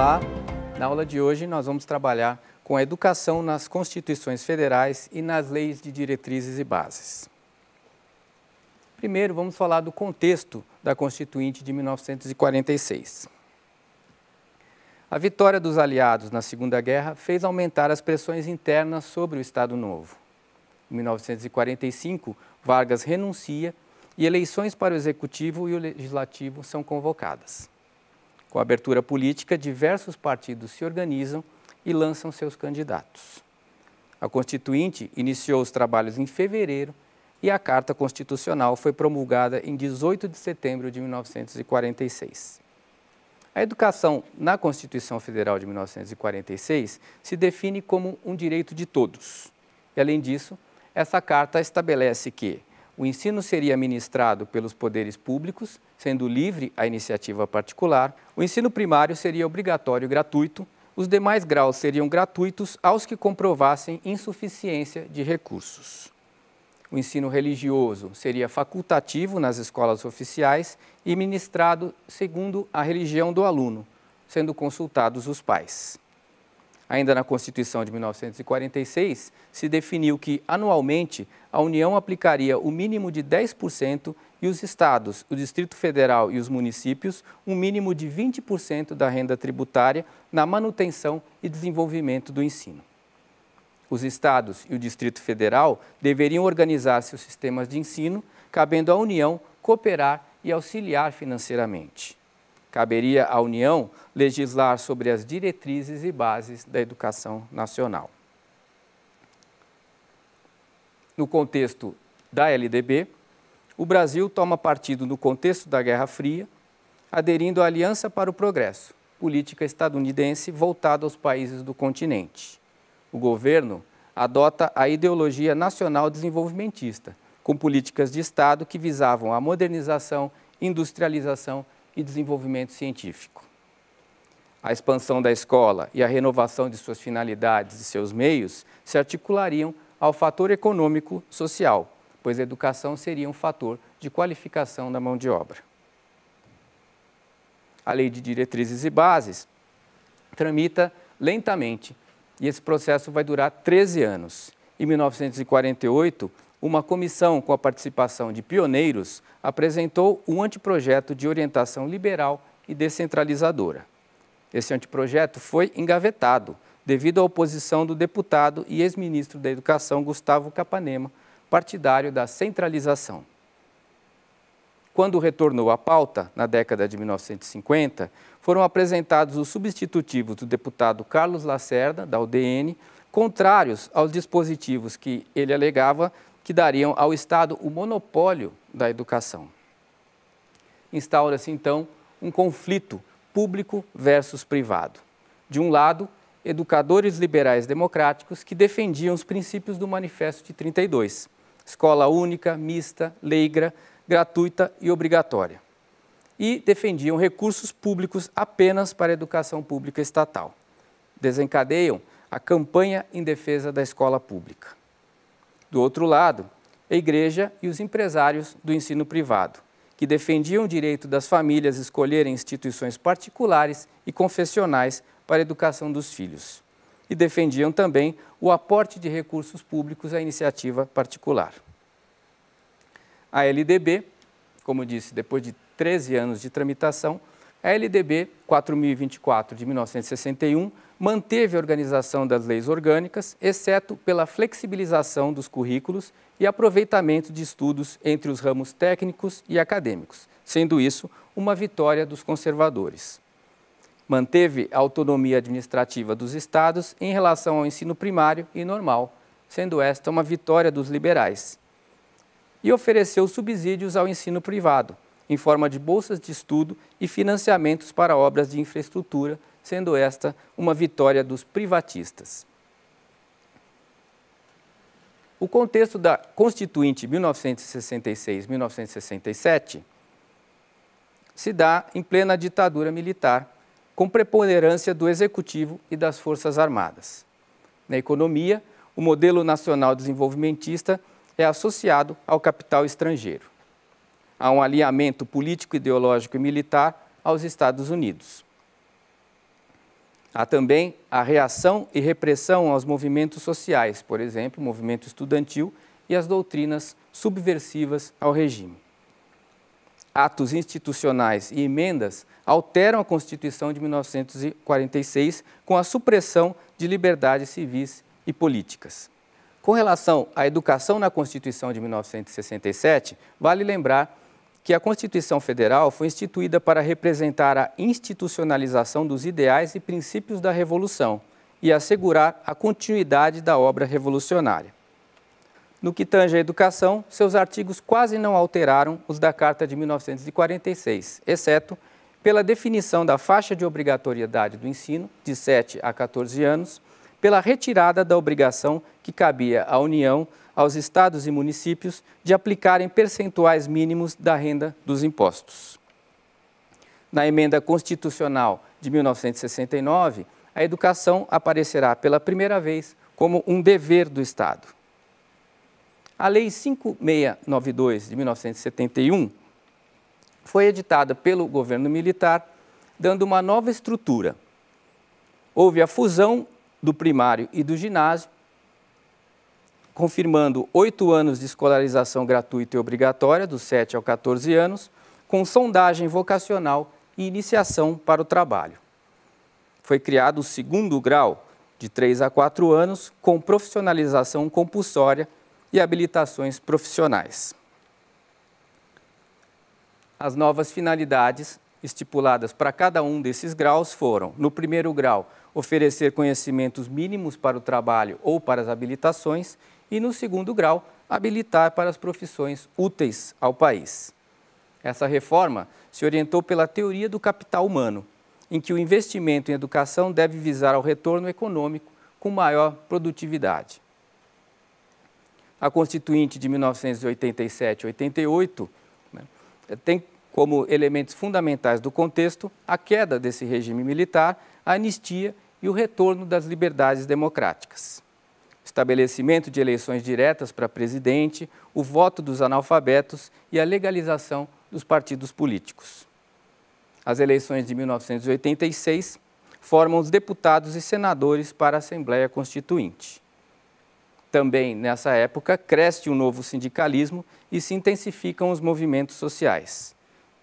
Olá, na aula de hoje nós vamos trabalhar com a educação nas constituições federais e nas leis de diretrizes e bases. Primeiro, vamos falar do contexto da Constituinte de 1946. A vitória dos aliados na Segunda Guerra fez aumentar as pressões internas sobre o Estado Novo. Em 1945, Vargas renuncia e eleições para o Executivo e o Legislativo são convocadas. Com a abertura política, diversos partidos se organizam e lançam seus candidatos. A Constituinte iniciou os trabalhos em fevereiro e a Carta Constitucional foi promulgada em 18 de setembro de 1946. A educação na Constituição Federal de 1946 se define como um direito de todos. E, além disso, essa carta estabelece que o ensino seria ministrado pelos poderes públicos, sendo livre a iniciativa particular. O ensino primário seria obrigatório e gratuito. Os demais graus seriam gratuitos aos que comprovassem insuficiência de recursos. O ensino religioso seria facultativo nas escolas oficiais e ministrado segundo a religião do aluno, sendo consultados os pais. Ainda na Constituição de 1946, se definiu que, anualmente, a União aplicaria o mínimo de 10% e os estados, o Distrito Federal e os municípios, um mínimo de 20% da renda tributária na manutenção e desenvolvimento do ensino. Os estados e o Distrito Federal deveriam organizar seus sistemas de ensino, cabendo à União cooperar e auxiliar financeiramente. Caberia à União legislar sobre as diretrizes e bases da educação nacional. No contexto da LDB, o Brasil toma partido no contexto da Guerra Fria, aderindo à Aliança para o Progresso, política estadunidense voltada aos países do continente. O governo adota a ideologia nacional desenvolvimentista, com políticas de Estado que visavam a modernização, industrialização e desenvolvimento científico. A expansão da escola e a renovação de suas finalidades e seus meios se articulariam ao fator econômico social, pois a educação seria um fator de qualificação da mão de obra. A Lei de Diretrizes e Bases tramita lentamente e esse processo vai durar 13 anos. Em 1948, uma comissão com a participação de pioneiros apresentou um anteprojeto de orientação liberal e descentralizadora. Esse anteprojeto foi engavetado devido à oposição do deputado e ex-ministro da Educação Gustavo Capanema, partidário da centralização. Quando retornou à pauta, na década de 1950, foram apresentados os substitutivos do deputado Carlos Lacerda, da UDN, contrários aos dispositivos que ele alegava que dariam ao Estado o monopólio da educação. Instaura-se, então, um conflito público versus privado. De um lado, educadores liberais democráticos que defendiam os princípios do Manifesto de 32, escola única, mista, leiga, gratuita e obrigatória. E defendiam recursos públicos apenas para a educação pública estatal. Desencadeiam a campanha em defesa da escola pública. Do outro lado, a igreja e os empresários do ensino privado, que defendiam o direito das famílias escolherem instituições particulares e confessionais para a educação dos filhos. E defendiam também o aporte de recursos públicos à iniciativa particular. A LDB, como disse, depois de 13 anos de tramitação, a LDB 4024 de 1961 manteve a organização das leis orgânicas, exceto pela flexibilização dos currículos e aproveitamento de estudos entre os ramos técnicos e acadêmicos, sendo isso uma vitória dos conservadores. Manteve a autonomia administrativa dos estados em relação ao ensino primário e normal, sendo esta uma vitória dos liberais. E ofereceu subsídios ao ensino privado, em forma de bolsas de estudo e financiamentos para obras de infraestrutura, sendo esta uma vitória dos privatistas. O contexto da Constituinte 1966-1967 se dá em plena ditadura militar, com preponderância do Executivo e das Forças Armadas. Na economia, o modelo nacional desenvolvimentista é associado ao capital estrangeiro. Há um alinhamento político, ideológico e militar aos Estados Unidos. Há também a reação e repressão aos movimentos sociais, por exemplo, o movimento estudantil e as doutrinas subversivas ao regime. Atos institucionais e emendas alteram a Constituição de 1946 com a supressão de liberdades civis e políticas. Com relação à educação na Constituição de 1967, vale lembrar que a Constituição Federal foi instituída para representar a institucionalização dos ideais e princípios da Revolução e assegurar a continuidade da obra revolucionária. No que tange à educação, seus artigos quase não alteraram os da Carta de 1946, exceto pela definição da faixa de obrigatoriedade do ensino, de 7 a 14 anos, pela retirada da obrigação que cabia à União aos estados e municípios de aplicarem percentuais mínimos da renda dos impostos. Na emenda constitucional de 1969, a educação aparecerá pela primeira vez como um dever do Estado. A Lei 5692 de 1971 foi editada pelo governo militar, dando uma nova estrutura. Houve a fusão do primário e do ginásio, confirmando oito anos de escolarização gratuita e obrigatória, dos 7 aos 14 anos, com sondagem vocacional e iniciação para o trabalho. Foi criado o segundo grau, de 3 a 4 anos, com profissionalização compulsória e habilitações profissionais. As novas finalidades estipuladas para cada um desses graus foram, no primeiro grau, oferecer conhecimentos mínimos para o trabalho ou para as habilitações, e, no segundo grau, habilitar para as profissões úteis ao país. Essa reforma se orientou pela teoria do capital humano, em que o investimento em educação deve visar ao retorno econômico com maior produtividade. A Constituinte de 1987-88 né, tem como elementos fundamentais do contexto a queda desse regime militar, a anistia e o retorno das liberdades democráticas estabelecimento de eleições diretas para presidente, o voto dos analfabetos e a legalização dos partidos políticos. As eleições de 1986 formam os deputados e senadores para a Assembleia Constituinte. Também nessa época cresce um novo sindicalismo e se intensificam os movimentos sociais.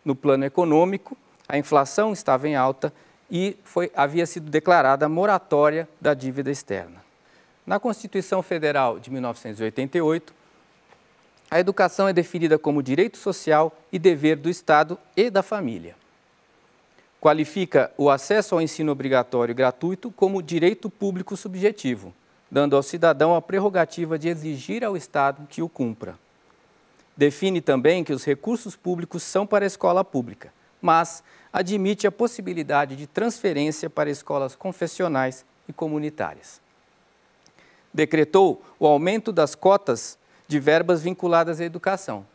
No plano econômico, a inflação estava em alta e foi, havia sido declarada moratória da dívida externa. Na Constituição Federal de 1988, a educação é definida como direito social e dever do Estado e da família. Qualifica o acesso ao ensino obrigatório e gratuito como direito público subjetivo, dando ao cidadão a prerrogativa de exigir ao Estado que o cumpra. Define também que os recursos públicos são para a escola pública, mas admite a possibilidade de transferência para escolas confessionais e comunitárias decretou o aumento das cotas de verbas vinculadas à educação.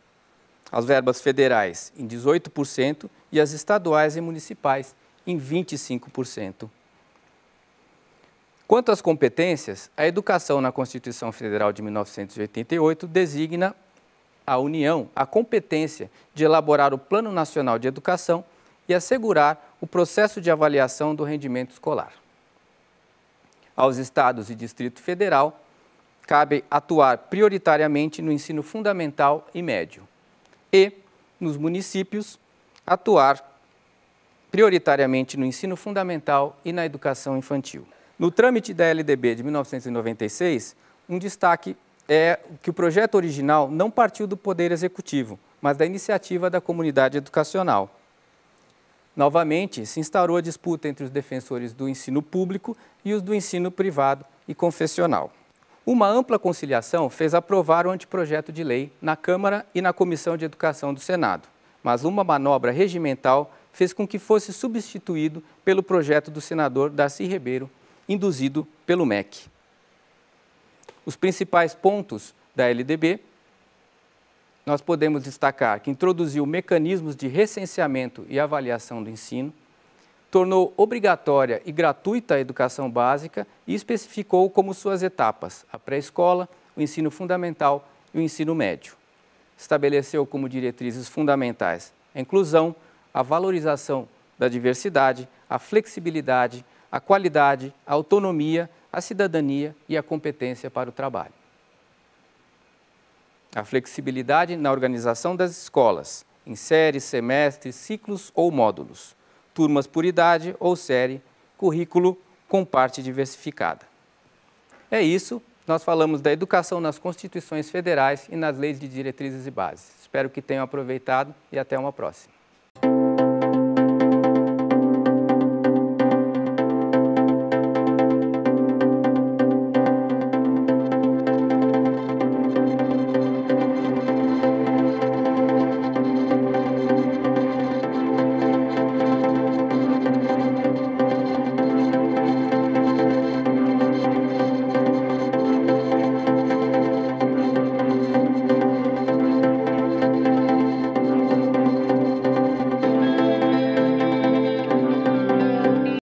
As verbas federais em 18% e as estaduais e municipais em 25%. Quanto às competências, a educação na Constituição Federal de 1988 designa a União a competência de elaborar o Plano Nacional de Educação e assegurar o processo de avaliação do rendimento escolar aos estados e Distrito Federal, cabe atuar prioritariamente no ensino fundamental e médio e, nos municípios, atuar prioritariamente no ensino fundamental e na educação infantil. No trâmite da LDB de 1996, um destaque é que o projeto original não partiu do Poder Executivo, mas da iniciativa da comunidade educacional. Novamente, se instaurou a disputa entre os defensores do ensino público e os do ensino privado e confessional. Uma ampla conciliação fez aprovar o anteprojeto de lei na Câmara e na Comissão de Educação do Senado, mas uma manobra regimental fez com que fosse substituído pelo projeto do senador Darcy Ribeiro, induzido pelo MEC. Os principais pontos da LDB nós podemos destacar que introduziu mecanismos de recenseamento e avaliação do ensino, tornou obrigatória e gratuita a educação básica e especificou como suas etapas a pré-escola, o ensino fundamental e o ensino médio. Estabeleceu como diretrizes fundamentais a inclusão, a valorização da diversidade, a flexibilidade, a qualidade, a autonomia, a cidadania e a competência para o trabalho. A flexibilidade na organização das escolas, em séries, semestres, ciclos ou módulos, turmas por idade ou série, currículo com parte diversificada. É isso, nós falamos da educação nas constituições federais e nas leis de diretrizes e bases. Espero que tenham aproveitado e até uma próxima.